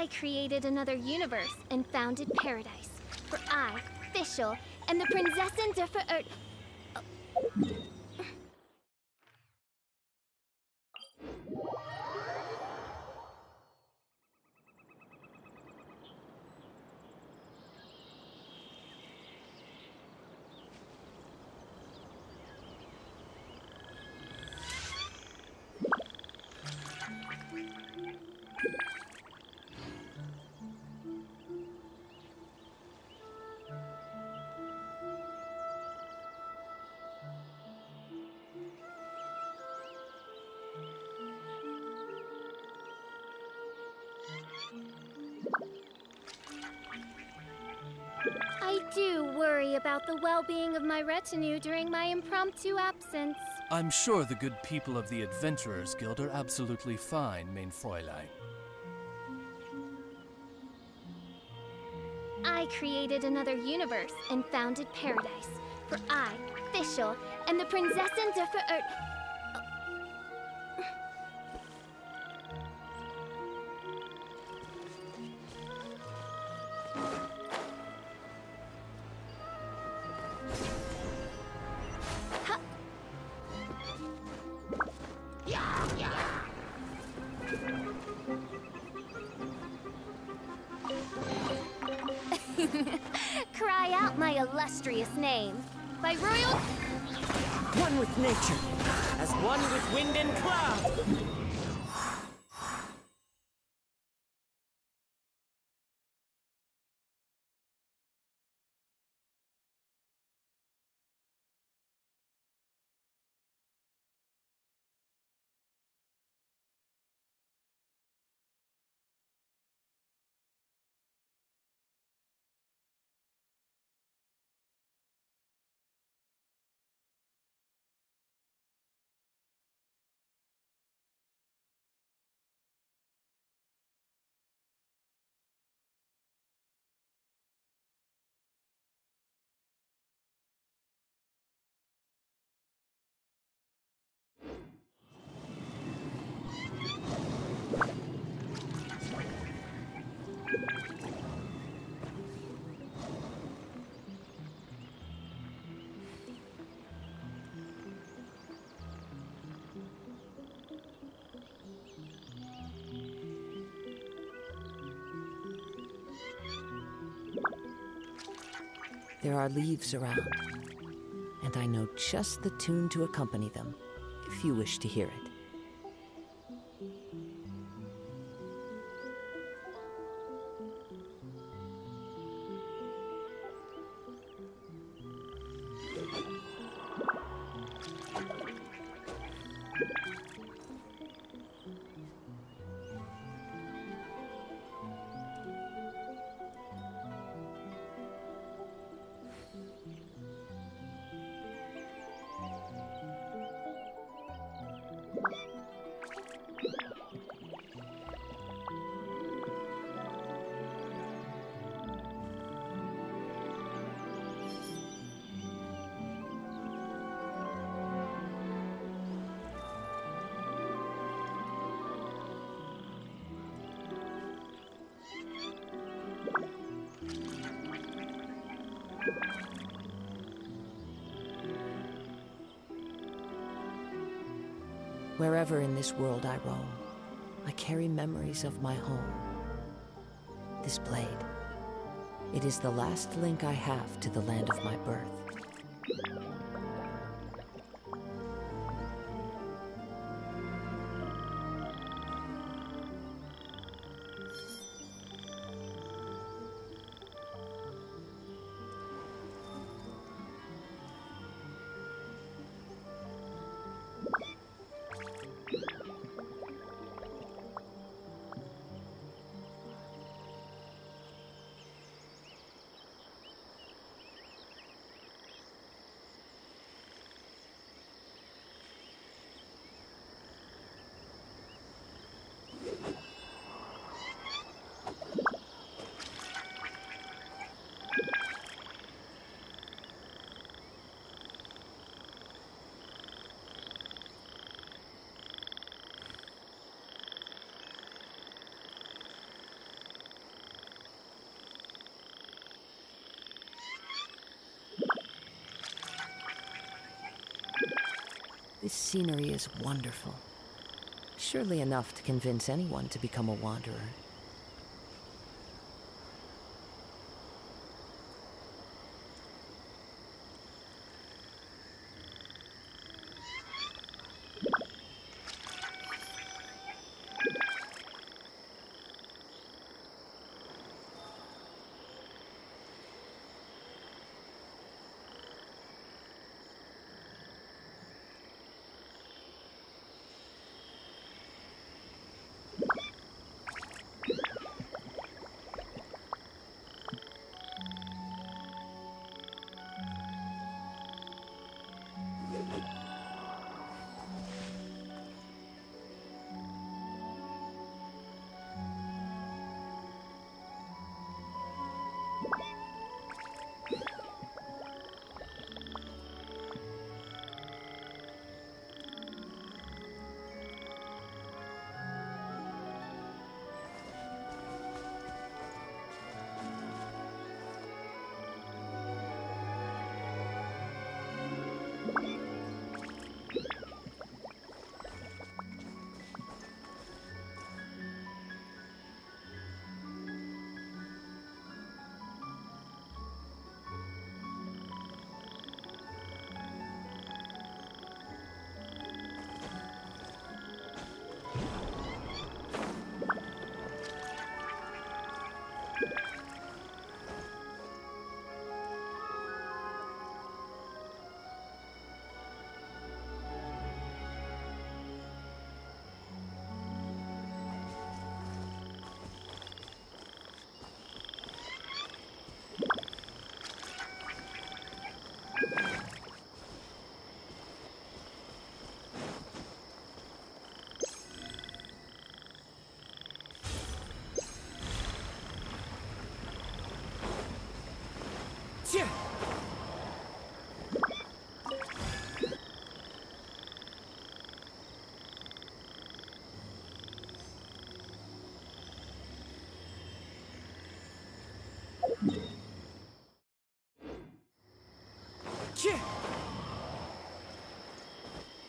I created another universe and founded paradise. For I, Fischl, am the Prinzessin der Verurteilung. Worry about the well-being of my retinue during my impromptu absence. I'm sure the good people of the Adventurers Guild are absolutely fine, mein Fräulein. I created another universe and founded paradise. For I, Fischl, and the Prinzessin der Verurteilung. Illustrious name. By royal One with nature, as one with wind and cloud. There are leaves around, and I know just the tune to accompany them, if you wish to hear it. Wherever in this world I roam, I carry memories of my home. This blade, it is the last link I have to the land of my birth. This scenery is wonderful. Surely enough to convince anyone to become a wanderer.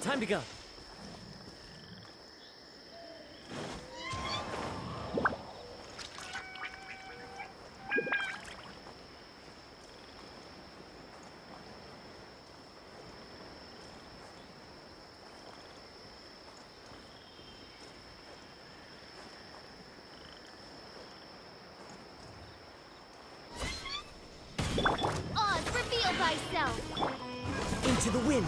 Time to go. Thyself! Into the wind.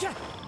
Yeah.